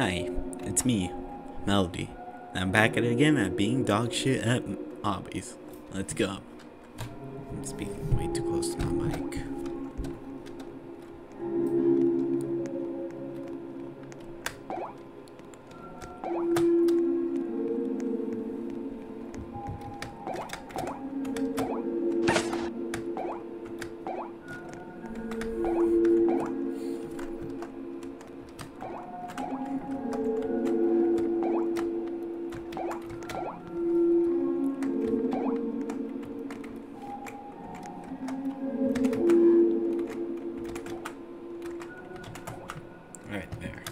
Hi, it's me, Melody. I'm back at it again at being dog shit at obbies. Let's go. I'm speaking way too close to my mic. Right there.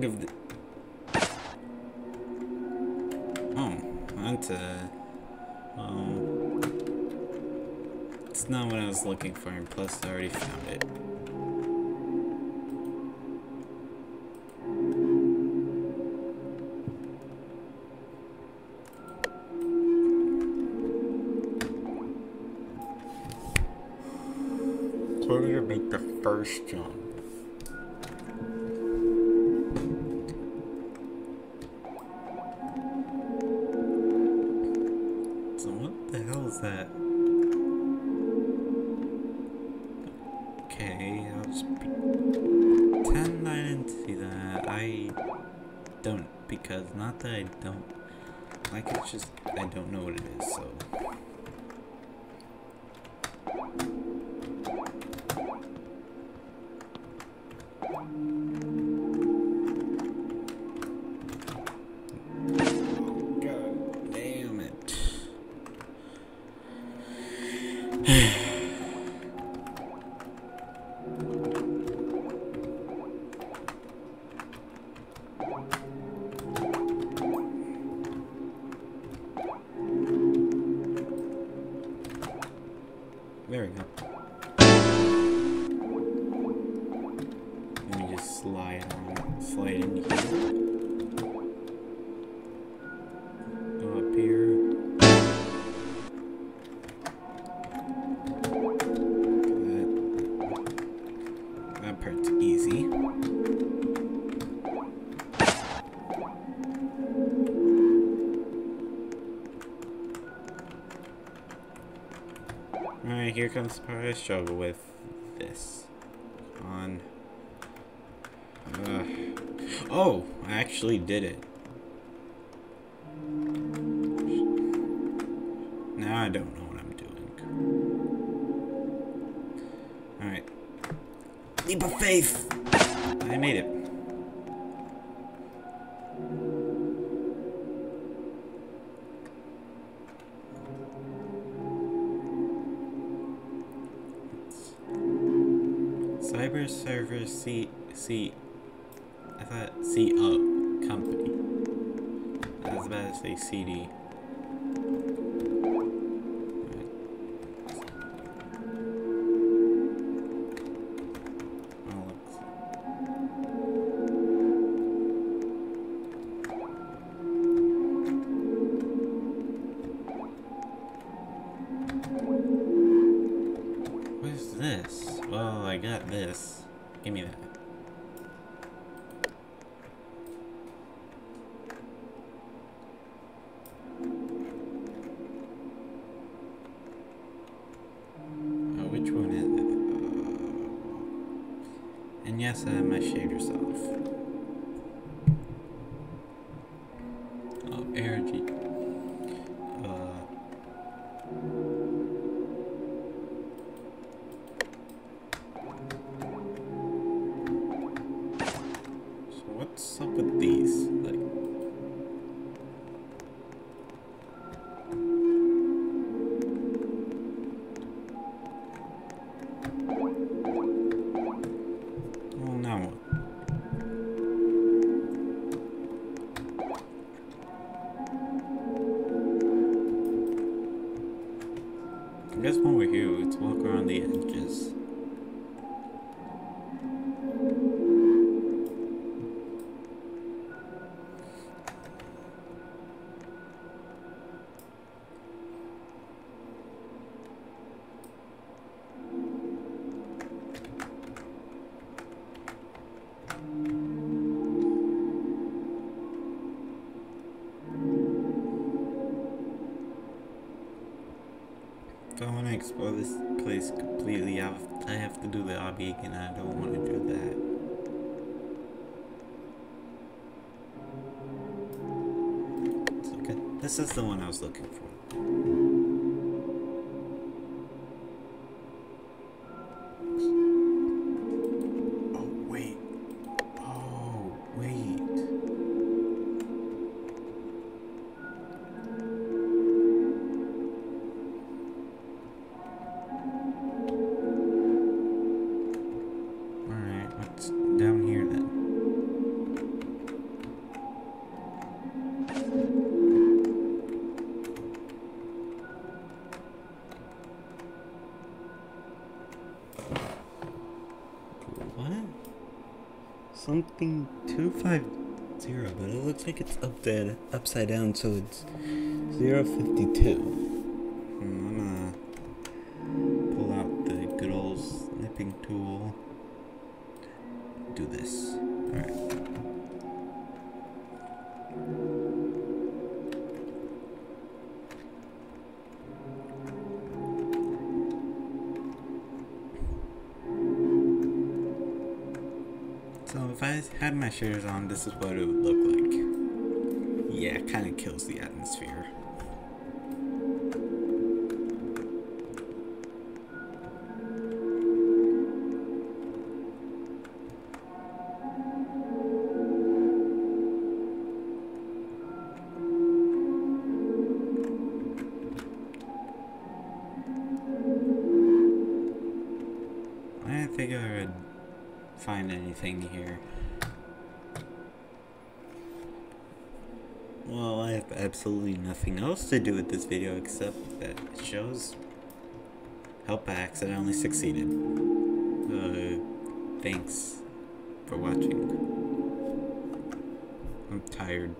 Give the Oh, that's a um it's not what I was looking for, and plus I already found it. Gonna make the first jump. So what the hell is that? Okay, I'll just pretend I didn't see that. I don't because not that I don't like it's just I don't know what it is, so There we. Alright, here comes the part I struggle with this. On. Oh, I actually did it. Now I don't know what I'm doing. Alright. Leap of faith! I made it. Cyber Server C C I thought C O company. I was about to say CD. Yes, I have my shader self. Oh, ARG. Uh, So what's up with these? Thank you. I want to explore this place completely, I have, I have to do the obby again. I don't want to do that. So, okay, this is the one I was looking for. What? Something 250, but it looks like it's up there, upside down, so it's 052. Hmm, I'm gonna pull out the good old snipping tool. Do this. If I had my shaders on, this is what it would look like. Yeah, it kind of kills the atmosphere. I think I find anything here. Well, I have absolutely nothing else to do with this video except that it shows help I accidentally succeeded. Uh, thanks for watching. I'm tired.